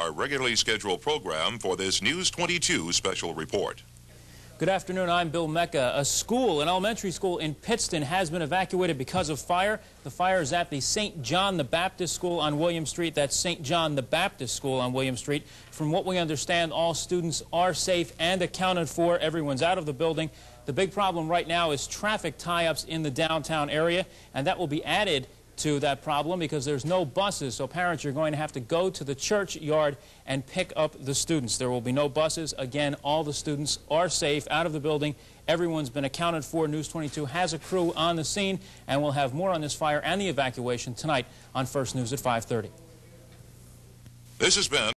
Our regularly scheduled program for this News 22 special report. Good afternoon. I'm Bill Mecca. A school, an elementary school in Pittston, has been evacuated because of fire. The fire is at the St. John the Baptist School on William Street. That's St. John the Baptist School on William Street. From what we understand, all students are safe and accounted for. Everyone's out of the building. The big problem right now is traffic tie-ups in the downtown area, and that will be added to that problem because there's no buses, so parents are going to have to go to the church yard and pick up the students. There will be no buses. Again, all the students are safe out of the building. Everyone's been accounted for. News 22 has a crew on the scene, and we'll have more on this fire and the evacuation tonight on First News at 530. This has been